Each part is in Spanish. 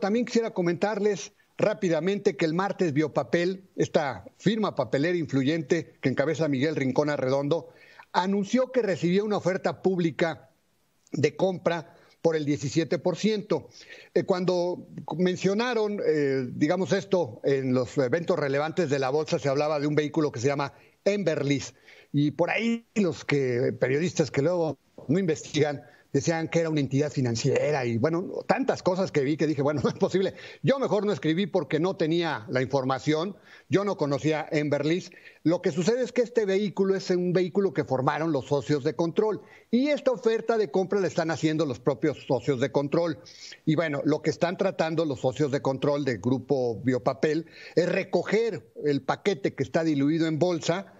también quisiera comentarles rápidamente que el martes Biopapel, esta firma papelera influyente que encabeza Miguel Rincón Arredondo, anunció que recibió una oferta pública de compra por el 17%. Eh, cuando mencionaron, eh, digamos esto, en los eventos relevantes de la bolsa se hablaba de un vehículo que se llama Emberlis. Y por ahí los que periodistas que luego no investigan decían que era una entidad financiera y bueno, tantas cosas que vi que dije, bueno, no es posible. Yo mejor no escribí porque no tenía la información, yo no conocía Emberlis. Lo que sucede es que este vehículo es un vehículo que formaron los socios de control y esta oferta de compra la están haciendo los propios socios de control. Y bueno, lo que están tratando los socios de control del grupo Biopapel es recoger el paquete que está diluido en bolsa,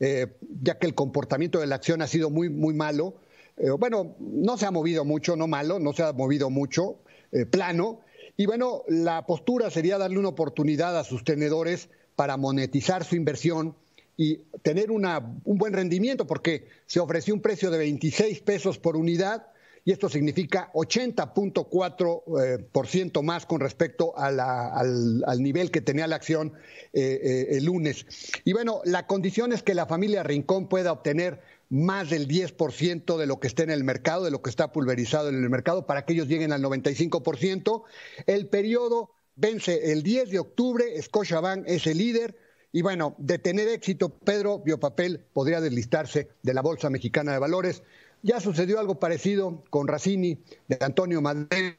eh, ya que el comportamiento de la acción ha sido muy, muy malo eh, bueno, no se ha movido mucho, no malo, no se ha movido mucho, eh, plano. Y bueno, la postura sería darle una oportunidad a sus tenedores para monetizar su inversión y tener una, un buen rendimiento, porque se ofreció un precio de 26 pesos por unidad y esto significa 80.4% eh, más con respecto al, nivel que tenía la acción el lunes. Y bueno, la condición es que la familia Rincón pueda obtener más del 10% de lo que está en el mercado, de lo que está pulverizado en el mercado, para que ellos lleguen al 95%. El periodo vence el 10 de octubre, Scotiabank es el líder. Y bueno, de tener éxito, Pedro Biopapel podría deslistarse de la Bolsa Mexicana de Valores. Ya sucedió algo parecido con Racini, de Antonio Madero,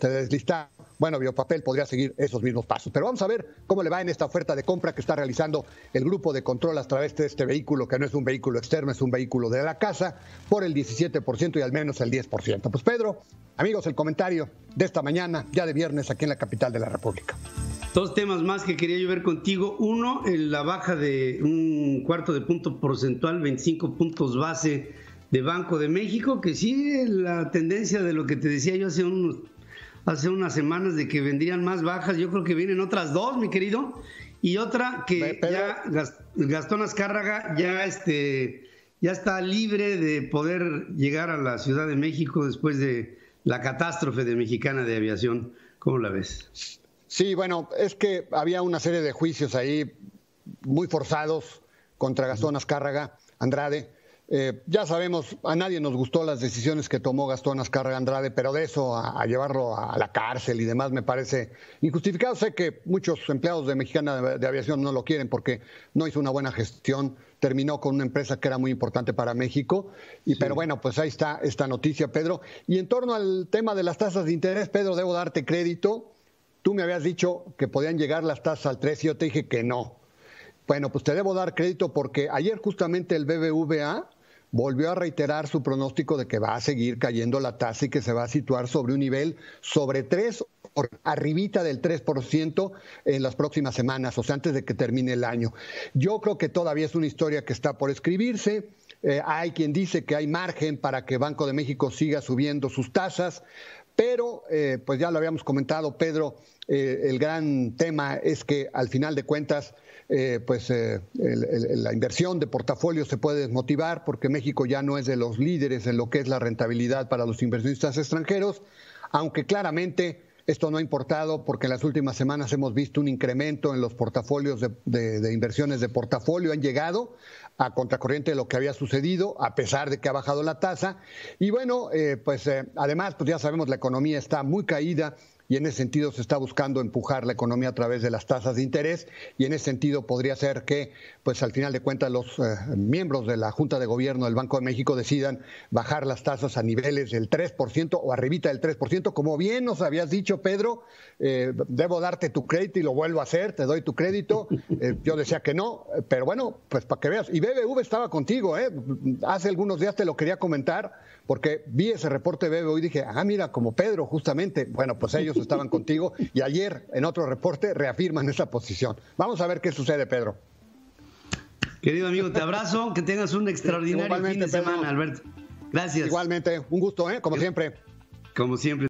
se deslista bueno, Biopapel podría seguir esos mismos pasos. Pero vamos a ver cómo le va en esta oferta de compra que está realizando el grupo de control a través de este vehículo, que no es un vehículo externo, es un vehículo de la casa, por el 17% y al menos el 10%. Pues Pedro, amigos, el comentario de esta mañana, ya de viernes, aquí en la capital de la República. Dos temas más que quería yo ver contigo. Uno, en la baja de un cuarto de punto porcentual, 25 puntos base de Banco de México, que sigue la tendencia de lo que te decía yo hace unos hace unas semanas de que vendrían más bajas. Yo creo que vienen otras dos, mi querido. Y otra que ya Gastón Azcárraga ya, este, ya está libre de poder llegar a la Ciudad de México después de la catástrofe de Mexicana de Aviación. ¿Cómo la ves? Sí, bueno, es que había una serie de juicios ahí muy forzados contra Gastón Azcárraga, Andrade eh, ya sabemos, a nadie nos gustó las decisiones que tomó Gastón Azcárraga Andrade, pero de eso a, llevarlo a, la cárcel y demás me parece injustificado. Sé que muchos empleados de Mexicana de, Aviación no lo quieren porque no hizo una buena gestión, terminó con una empresa que era muy importante para México. Y, Pero bueno, pues ahí está esta noticia, Pedro. Y en torno al tema de las tasas de interés, Pedro, debo darte crédito. Tú me habías dicho que podían llegar las tasas al 3 y yo te dije que no. Bueno, pues te debo dar crédito porque ayer justamente el BBVA volvió a reiterar su pronóstico de que va a seguir cayendo la tasa y que se va a situar sobre un nivel sobre 3 arribita del 3% en las próximas semanas, o sea, antes de que termine el año. Yo creo que todavía es una historia que está por escribirse. Eh, hay quien dice que hay margen para que Banco de México siga subiendo sus tasas, pero eh, pues ya lo habíamos comentado, Pedro, eh, el gran tema es que al final de cuentas eh, pues la inversión de portafolio se puede desmotivar porque México ya no es de los líderes en lo que es la rentabilidad para los inversionistas extranjeros, aunque claramente esto no ha importado porque en las últimas semanas hemos visto un incremento en los portafolios de, inversiones de portafolio, han llegado a contracorriente de lo que había sucedido, a pesar de que ha bajado la tasa. Y bueno, eh, pues además, pues ya sabemos, la economía está muy caída y en ese sentido se está buscando empujar la economía a través de las tasas de interés y en ese sentido podría ser que, pues al final de cuentas, los eh, miembros de la Junta de Gobierno del Banco de México decidan bajar las tasas a niveles del 3% o arribita del 3%. Como bien nos habías dicho, Pedro, eh, debo darte tu crédito y lo vuelvo a hacer, te doy tu crédito. Eh, yo decía que no, pero bueno, pues para que veas. Y BBV estaba contigo, ¿eh? Hace algunos días te lo quería comentar porque vi ese reporte de BBV y dije, ah, mira, como Pedro, justamente. Bueno, pues ellos estaban contigo y ayer en otro reporte reafirman esa posición. Vamos a ver qué sucede, Pedro. Querido amigo, te abrazo, que tengas un extraordinario fin de semana, Alberto. Gracias. Igualmente, un gusto, ¿eh? Como siempre. Como siempre.